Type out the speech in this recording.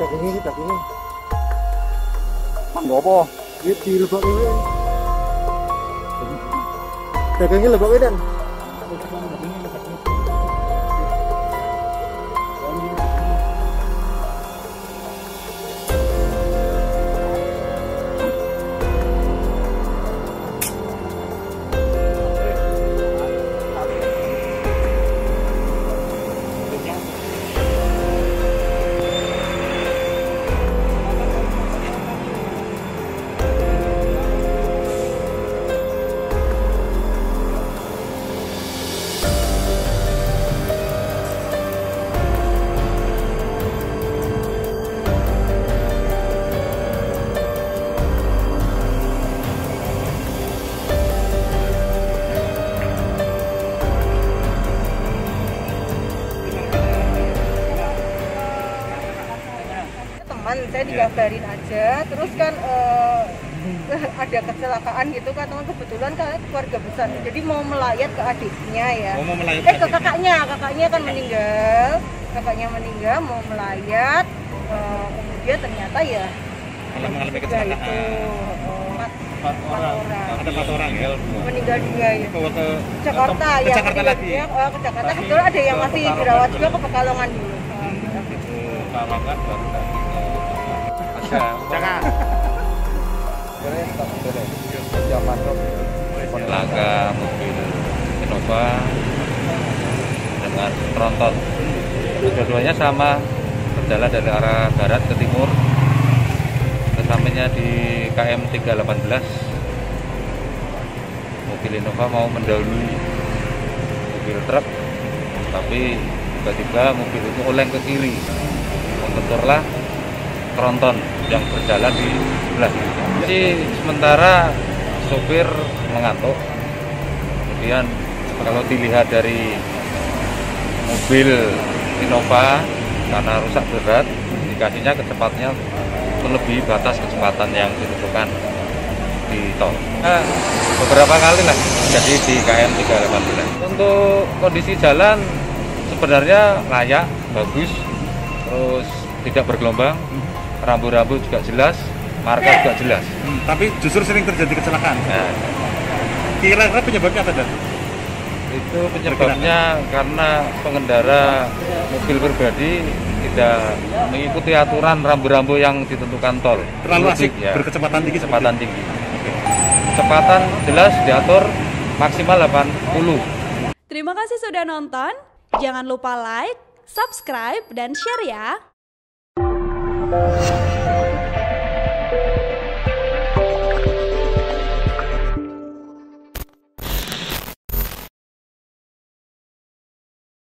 dagingnya ini dagingnya mangga apa ini di lebak ini dagingnya lebak ini teman saya dikabarin aja. Terus kan eh, ada kecelakaan gitu kan teman. Kebetulan kan keluarga besar. Jadi mau melayat ke adiknya ya. Oh, mau melayat eh ke ke kakaknya. Kakaknya kan meninggal. Kakaknya meninggal mau melayat. Eh, kemudian ternyata ya Malah mengalami kecelakaan. itu. Eh, empat, Empat orang. Ada empat orang ya. meninggal juga ya. Ke Jakarta ke ya Jakarta meninggal lagi. juga, eh, ke Jakarta. Lagi kebetulan ada yang ke masih dirawat juga ke Pekalongan dulu. Itu Pekalongan baru Jangan. Laka mobil Innova dengan tronton. Kedua-duanya sama berjalan dari arah barat ke timur. Ke sampingnya di KM 318 mobil Innova mau mendahului mobil truk tapi tiba-tiba mobil itu oleng ke kiri membenturlah tronton yang berjalan di sebelah. Jadi sementara sopir mengantuk. Kemudian kalau dilihat dari mobil Innova karena rusak berat, indikasinya kecepatannya melebihi batas kecepatan yang ditentukan di tol. Nah, beberapa kali lah jadi di KM 318. Untuk kondisi jalan sebenarnya layak, bagus, terus tidak bergelombang, rambu-rambu juga jelas, marka juga jelas. Hmm, tapi justru sering terjadi kecelakaan. Nah, Kira-kira penyebabnya apa, Dan? itu penyebabnya karena pengendara mobil pribadi tidak mengikuti aturan rambu-rambu yang ditentukan tol. Terlalu asik ya, berkecepatan tinggi. kecepatan tinggi. Kecepatan jelas diatur maksimal 80. Terima kasih sudah nonton. Jangan lupa like, subscribe, dan share ya. Thank you.